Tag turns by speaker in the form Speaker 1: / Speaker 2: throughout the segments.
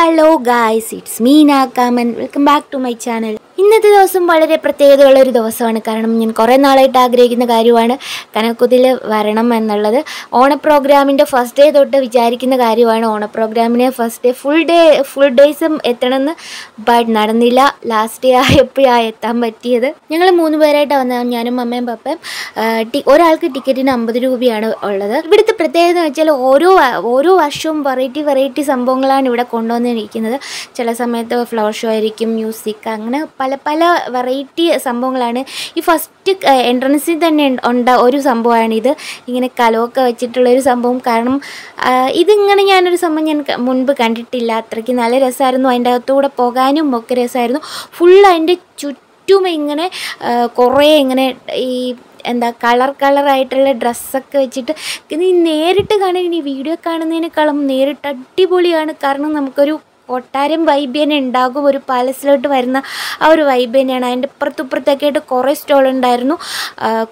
Speaker 1: Hello guys, it's me Nakam and welcome back to my channel. ഇന്നത്തെ ദിവസം വളരെ പ്രത്യേകതയുള്ള ഒരു ദിവസമാണ്. കാരണം ഞാൻ കുറേ നാളായിട്ട് ആഗ്രഹിക്കുന്ന കാര്യമാണ് കനക്കുതിൽ വരണം എന്നുള്ളത്. ഓണ പ്രോഗ്രാമിന്റെ ഫസ്റ്റ് ഡേ തൊട്ട് വിചാരിക്കുന്ന കാര്യമാണ്. ഓണ പ്രോഗ്രാമിനെ first day full day full ഡേയ്സും എത്തണമെന്ന് ബട്ട് നടന്നില്ല. ലാസ്റ്റ് ഡേ ആയപ്പോഴാണ് എത്താൻ പറ്റിയത്. ഞങ്ങൾ മൂന്ന് പേരായിട്ടാണ് വന്നത് ഞാനും അമ്മയും പപ്പയും ഒരാൾക്ക് ടിക്കറ്റിന് അമ്പത് രൂപയാണ് ഉള്ളത്. ഇവിടുത്തെ പ്രത്യേകത എന്ന് വെച്ചാൽ ഓരോ ഓരോ വർഷവും വെറൈറ്റി വെറൈറ്റി സംഭവങ്ങളാണ് ഇവിടെ കൊണ്ടുവന്നിരിക്കുന്നത്. ചില സമയത്ത് ഫ്ലവർ ഷോ ആയിരിക്കും മ്യൂസിക് അങ്ങനെ പല പല പല വെറൈറ്റി സംഭവങ്ങളാണ്. ഈ ഫസ്റ്റ് എൻട്രൻസിൽ തന്നെ ഉണ്ട്- ഒരു സംഭവമാണ് ഇത്. ഇങ്ങനെ കലമൊക്കെ വെച്ചിട്ടുള്ള ഒരു സംഭവം. കാരണം ഇതിങ്ങനെ ഞാനൊരു സംഭവം ഞാൻ മുൻപ് കണ്ടിട്ടില്ല. അത്രയ്ക്ക് നല്ല രസമായിരുന്നു അതിന്റെ അകത്തൂടെ പോകാനും ഒക്കെ രസമായിരുന്നു ഫുൾ അതിന്റെ ചുറ്റും ഇങ്ങനെ കുറേ ഇങ്ങനെ ഈ എന്താ കളർ കളറായിട്ടുള്ള ഡ്രസ്സൊക്കെ വെച്ചിട്ട് ഇത് നേരിട്ട് കാണാൻ ഇനി വീഡിയോ കാണുന്നതിനേക്കാളും നേരിട്ട് അടിപൊളിയാണ്. കാരണം നമുക്കൊരു കൊട്ടാരം വൈബ് തന്നെ ഉണ്ടാകും. ഒരു പാലസിലോട്ട് വരുന്ന ആ ഒരു വൈബ് തന്നെയാണ്. അതിന്റെ ഇപ്പുറത്തുപ്പുറത്തൊക്കെ ആയിട്ട് കുറേ സ്റ്റോൾ ഉണ്ടായിരുന്നു.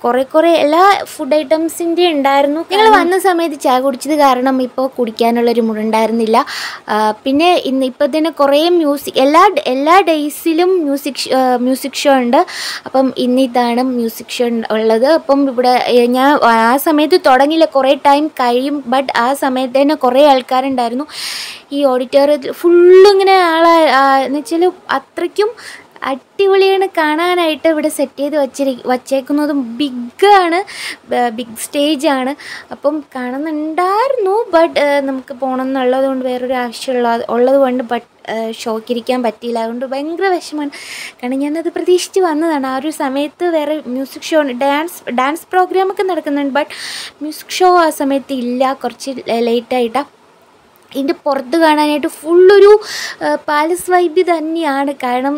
Speaker 1: കുറേ കുറേ എല്ലാ ഫുഡ് ഐറ്റംസിന്റെ ഉണ്ടായിരുന്നു. ഞങ്ങൾ വന്ന സമയത്ത് ചായ കുടിച്ചത് കാരണം ഇപ്പോൾ കുടിക്കാനുള്ളൊരു മുടുണ്ടായിരുന്നില്ല പിന്നെ ഇന്ന് ഇപ്പോൾ തന്നെ കുറേ മ്യൂസിക് എല്ലാ എല്ലാ ഡേയ്സിലും മ്യൂസിക് മ്യൂസിക് ഷോ ഉണ്ട്. അപ്പം ഇന്ന് ഇതാണ് മ്യൂസിക് ഷോ ഉള്ളത്. അപ്പം ഇവിടെ ഞാൻ ആ സമയത്ത് തുടങ്ങിയില്ല. കുറേ ടൈം കഴിയും. ബട്ട് ആ സമയത്ത് തന്നെ കുറേ ആൾക്കാരുണ്ടായിരുന്നു. ഈ ഓഡിറ്റോറിയത്തിൽ ഫുള്ളും ഇങ്ങനെ ആളാ എന്ന് വെച്ചാൽ അത്രയ്ക്കും അടിപൊളിയാണ് കാണാനായിട്ട് ഇവിടെ സെറ്റ് ചെയ്ത് വച്ചിരി വച്ചേക്കുന്നതും ബിഗാണ് ബിഗ് സ്റ്റേജാണ്. അപ്പം കാണുന്നുണ്ടായിരുന്നു ബട്ട് നമുക്ക് പോകണം എന്നുള്ളത് കൊണ്ട് വേറൊരു ആവശ്യമുള്ള ഉള്ളത് കൊണ്ട് ബട്ട് ഷോക്കിരിക്കാൻ പറ്റിയില്ല. അതുകൊണ്ട് ഭയങ്കര വിഷമമാണ്. കാരണം ഞാനത് പ്രതീക്ഷിച്ച് വന്നതാണ്. ആ ഒരു സമയത്ത് വേറെ മ്യൂസിക് ഷോ ഡാൻസ് ഡാൻസ് പ്രോഗ്രാമൊക്കെ നടക്കുന്നുണ്ട് ബട്ട് മ്യൂസിക് ഷോ ആ സമയത്ത് ഇല്ല. കുറച്ച് ലേറ്റായിട്ടാണ് ഇതിന്റെ പുറത്ത് കാണാനായിട്ട് ഫുള്ളൊരു പാലസ് വൈബ് തന്നെയാണ്. കാരണം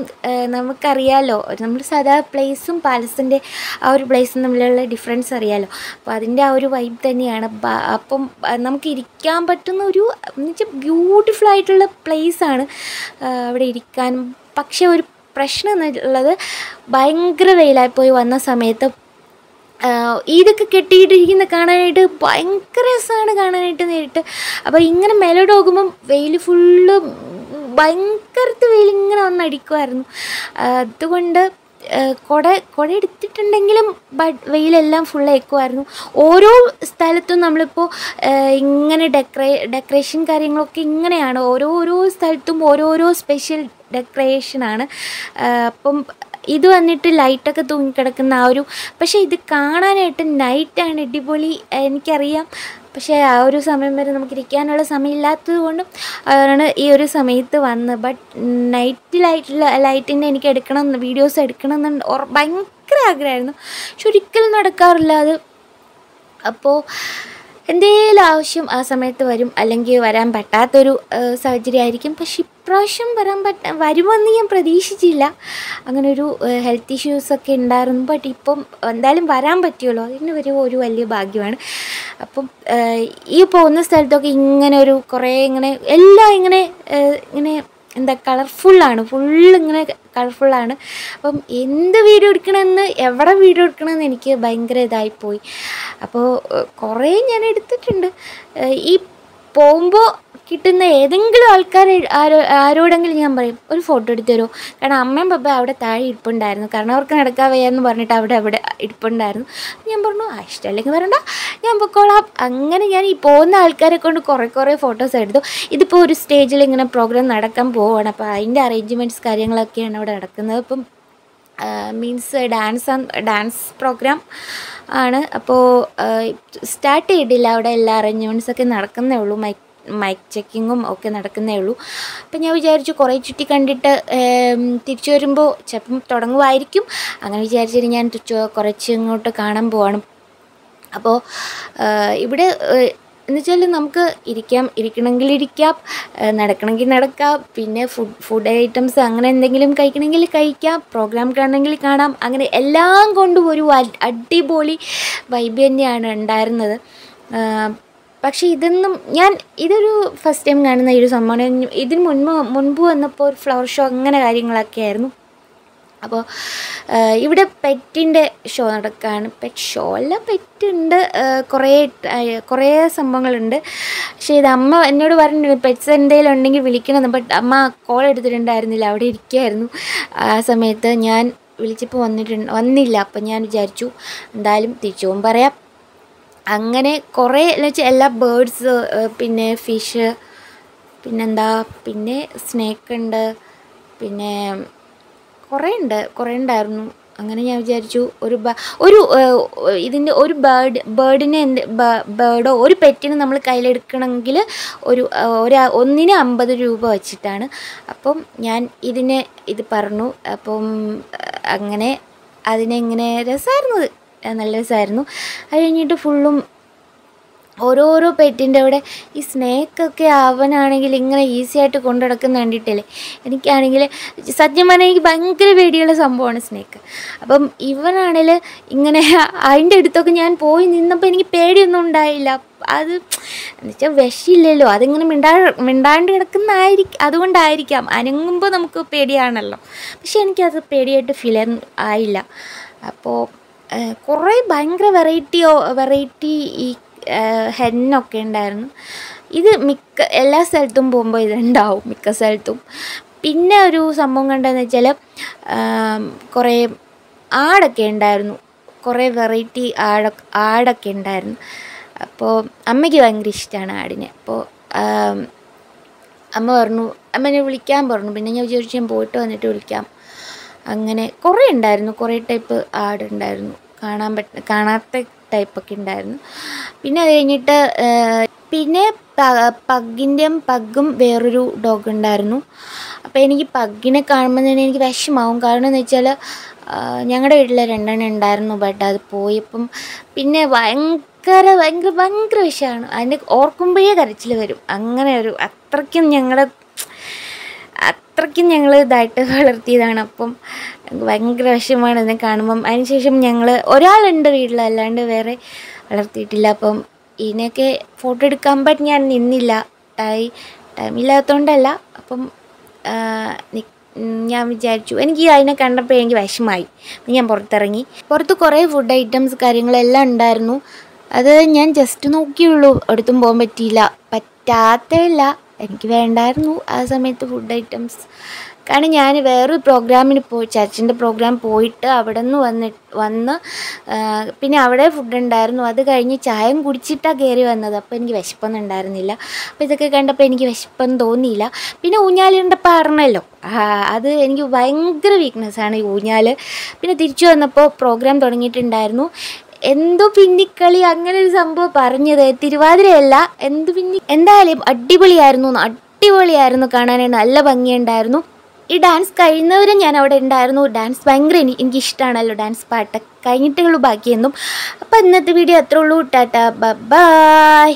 Speaker 1: നമുക്കറിയാലോ നമ്മൾ സദാ പ്ലേസും പാലസിന്റെ ആ ഒരു പ്ലേസും തമ്മിലുള്ള ഡിഫറൻസ് അറിയാലോ. അപ്പോൾ അതിന്റെ ആ ഒരു വൈബ് തന്നെയാണ്. അപ്പം നമുക്ക് ഇരിക്കാൻ പറ്റുന്ന ഒരു എന്ന് വെച്ചാൽ ബ്യൂട്ടിഫുൾ ആയിട്ടുള്ള പ്ലേസാണ് അവിടെ ഇരിക്കാനും. പക്ഷേ ഒരു പ്രശ്നം എന്നുള്ളത് ഭയങ്കര വെയിലായി പോയി വന്ന സമയത്ത് ഇതൊക്കെ കെട്ടിയിട്ടിരിക്കുന്ന കാണാനായിട്ട് ഭയങ്കര രസമാണ് കാണാനായിട്ട് നേരിട്ട്. അപ്പോൾ ഇങ്ങനെ മെലോഡ് നോക്കുമ്പം വെയിൽ ഫുള്ള് ഭയങ്കരത്തെ വെയിൽ ഇങ്ങനെ വന്ന് അടിക്കുമായിരുന്നു അതുകൊണ്ട് കൊട കുട എടുത്തിട്ടുണ്ടെങ്കിലും ബട്ട് വെയിലെല്ലാം ഫുൾ ഏക്കുമായിരുന്നു ഓരോ സ്ഥലത്തും നമ്മളിപ്പോൾ ഇങ്ങനെ ഡെക്കറേ ഡെക്കറേഷൻ കാര്യങ്ങളൊക്കെ ഇങ്ങനെയാണ്. ഓരോരോ ഓരോ സ്ഥലത്തും ഓരോരോ സ്പെഷ്യൽ ഡെക്കറേഷനാണ്. അപ്പം ഇത് വന്നിട്ട് ലൈറ്റൊക്കെ തൂങ്ങിക്കിടക്കുന്ന ആ ഒരു പക്ഷേ ഇത് കാണാനായിട്ട് നൈറ്റാണ് അടിപൊളി എനിക്കറിയാം. പക്ഷേ ആ ഒരു സമയം വരെ നമുക്ക് ഇരിക്കാനുള്ള സമയമില്ലാത്തത് കൊണ്ടും ഈ ഒരു സമയത്ത് വന്ന് ബട്ട് നൈറ്റ് ലൈറ്റ് ലൈറ്റിന്റെ എനിക്ക് എടുക്കണം വീഡിയോസ് എടുക്കണം എന്ന് ഉറ- ഭയങ്കര ആഗ്രഹമായിരുന്നു. പക്ഷെ ഒരിക്കലും നടക്കാറില്ല അത്. അപ്പോൾ എന്തേലും ആവശ്യം ആ സമയത്ത് വരും. അല്ലെങ്കിൽ വരാൻ പറ്റാത്തൊരു സാഹചര്യമായിരിക്കും പക്ഷെ ഇപ്രാവശ്യം വരാൻ പറ്റ വരുമെന്ന് ഞാൻ പ്രതീക്ഷിച്ചില്ല. അങ്ങനൊരു ഹെൽത്ത് ഇഷ്യൂസൊക്കെ ഉണ്ടായിരുന്നു. ബട്ട് ഇപ്പം എന്തായാലും വരാൻ പറ്റുമല്ലോ അതിന് ഒരു ഒരു വലിയ ഭാഗ്യമാണ്. അപ്പം ഈ പോകുന്ന സ്ഥലത്തൊക്കെ ഇങ്ങനെ ഒരു കുറേ ഇങ്ങനെ എല്ലാം ഇങ്ങനെ ഇങ്ങനെ എന്താ കളർഫുള്ളാണ് ഫുള്ള് ഇങ്ങനെ കളർഫുള്ളാണ് അപ്പം എന്ത് വീഡിയോ എടുക്കണമെന്ന് എവിടെ വീഡിയോ എടുക്കണമെന്ന് എനിക്ക് ഭയങ്കര ഇതായിപ്പോയി. അപ്പോൾ കുറേ ഞാൻ എടുത്തിട്ടുണ്ട്. ഈ പോകുമ്പോൾ കിട്ടുന്ന ഏതെങ്കിലും ആൾക്കാർ ആരോ ആരോടെങ്കിലും ഞാൻ പറയും ഒരു ഫോട്ടോ എടുത്തു തരുമോ കാരണം അമ്മയും പപ്പ അവിടെ താഴെ ഇരിപ്പുണ്ടായിരുന്നു. കാരണം അവർക്ക് നടക്കാൻ വയ്യാന്ന് പറഞ്ഞിട്ട് അവിടെ അവിടെ ഇരിപ്പുണ്ടായിരുന്നു. ഞാൻ പറഞ്ഞു ആ ഇഷ്ടമല്ലെങ്കിൽ വരണ്ട. ഞാൻ പൊക്കോളാം. അങ്ങനെ ഞാൻ ഈ പോകുന്ന ആൾക്കാരെ കൊണ്ട് കുറേ കുറേ ഫോട്ടോസ് എടുത്തു. ഇതിപ്പോൾ ഒരു സ്റ്റേജിൽ ഇങ്ങനെ പ്രോഗ്രാം നടക്കാൻ പോവുകയാണ് അപ്പോൾ അതിന്റെ അറേഞ്ച്മെന്റ്സ് കാര്യങ്ങളൊക്കെയാണ് അവിടെ നടക്കുന്നത്. ഇപ്പം മീൻസ് ഡാൻസ് ഡാൻസ് പ്രോഗ്രാം ആണ്. അപ്പോൾ സ്റ്റാർട്ട് ചെയ്തിട്ടില്ല അവിടെ എല്ലാ അറേഞ്ച്മെന്റ്സൊക്കെ നടക്കുന്നേ ഉള്ളൂ. മൈക്ക് മൈക്ക് ചെക്കിങ്ങും ഒക്കെ നടക്കുന്നേ ഉള്ളൂ. അപ്പം ഞാൻ വിചാരിച്ചു കുറേ ചുറ്റി കണ്ടിട്ട് തിരിച്ചു വരുമ്പോൾ ചിലപ്പം തുടങ്ങുമായിരിക്കും അങ്ങനെ വിചാരിച്ചിട്ട് ഞാൻ കുറച്ച് ഇങ്ങോട്ട് കാണാൻ പോവാണ്. അപ്പോൾ ഇവിടെ എന്ന് വെച്ചാൽ നമുക്ക് ഇരിക്കാം ഇരിക്കണമെങ്കിൽ ഇരിക്കാം നടക്കണമെങ്കിൽ നടക്കാം പിന്നെ ഫുഡ് ഫുഡ് ഐറ്റംസ് അങ്ങനെ എന്തെങ്കിലും കഴിക്കണമെങ്കിൽ കഴിക്കാം പ്രോഗ്രാം കാണണമെങ്കിൽ കാണാം അങ്ങനെ എല്ലാം കൊണ്ടും ഒരു അടിപൊളി വൈബ് തന്നെയാണ് ഉണ്ടായിരുന്നത്. പക്ഷേ ഇതൊന്നും ഞാൻ ഇതൊരു ഫസ്റ്റ് ടൈം കാണുന്ന ഈ ഒരു സംഭവമാണ് ഇതിന് മുൻപ് മുൻപ് വന്നപ്പോൾ ഒരു ഫ്ലവർ ഷോ അങ്ങനെ കാര്യങ്ങളൊക്കെ ആയിരുന്നു. അപ്പോൾ ഇവിടെ പെറ്റിന്റെ ഷോ നടക്കുകയാണ് പെറ്റ് ഷോ അല്ല പെറ്റുണ്ട് കുറേ കുറേ സംഭവങ്ങളുണ്ട്. പക്ഷേ ഇത് അമ്മ എന്നോട് പറഞ്ഞു പെറ്റ്സ് എന്തെങ്കിലും ഉണ്ടെങ്കിൽ വിളിക്കണം. ബട്ട് അമ്മ കോൾ എടുത്തിട്ടുണ്ടായിരുന്നില്ല. അവിടെ ഇരിക്കുകയായിരുന്നു ആ സമയത്ത് ഞാൻ വിളിച്ചപ്പോൾ വന്നിട്ടുണ്ട് വന്നില്ല. അപ്പം ഞാൻ വിചാരിച്ചു എന്തായാലും തിരിച്ചു പോകും പറയാം. അങ്ങനെ കുറേ എന്ന് വെച്ചാൽ എല്ലാ ബേർഡ്സ് പിന്നെ ഫിഷ് പിന്നെന്താ? പിന്നെ സ്നേക്ക് ഉണ്ട്. പിന്നെ കുറേ ഉണ്ട് കുറേ ഉണ്ടായിരുന്നു അങ്ങനെ ഞാൻ വിചാരിച്ചു ഒരു ഒരു ഇതിന്റെ ഒരു ബേർഡ് ബേർഡിനെ എന്ത് ബേർഡോ ഒരു പെറ്റിനെ നമ്മൾ കയ്യിലെടുക്കണമെങ്കിൽ ഒരു ഒരാ ഒന്നിന് അമ്പത് രൂപ വച്ചിട്ടാണ്. അപ്പം ഞാൻ ഇതിനെ ഇത് പറഞ്ഞു. അപ്പം അങ്ങനെ അതിനെങ്ങനെ രസമായിരുന്നു. നല്ല രസമായിരുന്നു. അത് കഴിഞ്ഞിട്ട് ഫുള്ളും ഓരോരോ പെറ്റിന്റെ അവിടെ ഈ സ്നേക്കൊക്കെ അവനാണെങ്കിൽ ഇങ്ങനെ ഈസി ആയിട്ട് കൊണ്ടു നടക്കുന്ന കണ്ടിട്ടില്ലേ? എനിക്കാണെങ്കിൽ സത്യം പറഞ്ഞാൽ എനിക്ക് ഭയങ്കര പേടിയുള്ള സംഭവമാണ് സ്നേക്ക്. അപ്പം ഇവനാണെങ്കിൽ ഇങ്ങനെ അതിന്റെ അടുത്തൊക്കെ ഞാൻ പോയി നിന്നപ്പോൾ എനിക്ക് പേടിയൊന്നും ഉണ്ടായില്ല. അത് എന്നുവെച്ചാൽ വിഷമില്ലല്ലോ. അതിങ്ങനെ മിണ്ടാ മിണ്ടാണ്ട് കിടക്കുന്നതായിരിക്കും അതുകൊണ്ടായിരിക്കാം. അനങ്ങുമ്പോൾ നമുക്ക് പേടിയാണല്ലോ. പക്ഷെ എനിക്കത് പേടിയായിട്ട് ഫീൽ ആയില്ല. അപ്പോൾ കുറേ ഭയങ്കര വെറൈറ്റിയോ വെറൈറ്റി ഈ ഹെന്നൊക്കെ ഉണ്ടായിരുന്നു. ഇത് മിക്ക എല്ലാ സ്ഥലത്തും പോകുമ്പോൾ ഇതുണ്ടാവും മിക്ക സ്ഥലത്തും. പിന്നെ ഒരു സംഭവം കണ്ടതെന്ന് വെച്ചാൽ കുറേ ആടൊക്കെ ഉണ്ടായിരുന്നു. കുറേ വെറൈറ്റി ആട ആടൊക്കെ ഉണ്ടായിരുന്നു. അപ്പോൾ അമ്മയ്ക്ക് ഭയങ്കര ഇഷ്ടമാണ് ആടിനെ. അപ്പോൾ അമ്മ പറഞ്ഞു അമ്മനെ വിളിക്കാൻ പറഞ്ഞു. പിന്നെ ഞാൻ വിചാരിച്ചു ഞാൻ പോയിട്ട് വന്നിട്ട് വിളിക്കാം. അങ്ങനെ കുറേ ഉണ്ടായിരുന്നു. കുറേ ടൈപ്പ് ആടുണ്ടായിരുന്നു. കാണാൻ പറ്റ കാണാത്ത ടൈപ്പൊക്കെ ഉണ്ടായിരുന്നു. പിന്നെ അത് കഴിഞ്ഞിട്ട് പിന്നെ പഗ്ഗിന്റെയും പഗ്ഗും വേറൊരു ഡോഗ് ഉണ്ടായിരുന്നു. അപ്പോൾ എനിക്ക് പഗ്ഗിനെ കാണുമ്പോൾ തന്നെ എനിക്ക് വിഷമാവും. കാരണം എന്ന് വെച്ചാൽ ഞങ്ങളുടെ വീട്ടിൽ രണ്ടെണ്ണം ഉണ്ടായിരുന്നു ബട്ട് അത് പോയപ്പം പിന്നെ ഭയങ്കര ഭയങ്കര ഭയങ്കര വിഷയമാണ് അതിന്റെ ഓർക്കുമ്പോഴേ കരച്ചിൽ വരും. അങ്ങനെ ഒരു അത്രയ്ക്കും ഞങ്ങളുടെ അത്രയ്ക്കും ഞങ്ങൾ ഇതായിട്ട് വളർത്തിയതാണ്. അപ്പം ഭയങ്കര വിഷമമാണ് എന്നെ കാണുമ്പം. അതിനുശേഷം ഞങ്ങൾ ഒരാളുണ്ട് വീട്ടിൽ അല്ലാണ്ട് വേറെ വളർത്തിയിട്ടില്ല. അപ്പം ഇതിനെയൊക്കെ ഫോട്ടോ എടുക്കാൻ പറ്റി ഞാൻ നിന്നില്ല. ടൈ ടൈം ഇല്ലാത്തതുകൊണ്ടല്ല അപ്പം ഞാൻ വിചാരിച്ചു. എനിക്ക് അതിനെ കണ്ടപ്പോൾ എനിക്ക് വിഷമായി. ഞാൻ പുറത്തിറങ്ങി. പുറത്ത് കുറേ ഫുഡ് ഐറ്റംസ് കാര്യങ്ങളെല്ലാം ഉണ്ടായിരുന്നു. അത് ഞാൻ ജസ്റ്റ് നോക്കിയുള്ളൂ. എടുത്തും പോകാൻ പറ്റിയില്ല. പറ്റാത്തല്ല എനിക്ക് വേണ്ടായിരുന്നു ആ സമയത്ത് ഫുഡ് ഐറ്റംസ് കാരണം ഞാൻ വേറൊരു പ്രോഗ്രാമിന് പോയി ചർച്ചിന്റെ പ്രോഗ്രാം പോയിട്ട് അവിടെ നിന്ന് വന്ന് വന്ന് പിന്നെ അവിടെ ഫുഡ് ഉണ്ടായിരുന്നു. അത് കഴിഞ്ഞ് ചായം കുടിച്ചിട്ടാണ് കയറി വന്നത്. അപ്പോൾ എനിക്ക് വിശപ്പൊന്നും ഉണ്ടായിരുന്നില്ല. അപ്പോൾ ഇതൊക്കെ കണ്ടപ്പോൾ എനിക്ക് വിശപ്പൊന്നും തോന്നിയില്ല. പിന്നെ ഊഞ്ഞാലിന്റെ പറഞ്ഞല്ലോ. അത് എനിക്ക് ഭയങ്കര വീക്ക്നെസ്സാണ് ഈ ഊഞ്ഞാൽ പിന്നെ തിരിച്ചു വന്നപ്പോൾ പ്രോഗ്രാം തുടങ്ങിയിട്ടുണ്ടായിരുന്നു. എന്തോ പിന്നിക്കളി? അങ്ങനെ ഒരു സംഭവം പറഞ്ഞത്. തിരുവാതിരയല്ല എന്ത് പിന്നി എന്തായാലും അടിപൊളിയായിരുന്നു. അടിപൊളിയായിരുന്നു കാണാൻ നല്ല ഭംഗിയുണ്ടായിരുന്നു. ഈ ഡാൻസ് കഴിയുന്നവരെ ഞാൻ അവിടെ ഉണ്ടായിരുന്നു. ഡാൻസ് ഭയങ്കര എനിക്ക് ഇഷ്ടമാണല്ലോ ഡാൻസ് പാട്ട് കഴിഞ്ഞിട്ടുള്ളൂ ബാക്കിയെന്നും. അപ്പോൾ ഇന്നത്തെ വീഡിയോ അത്രേ ഉള്ളൂ. Tata bye.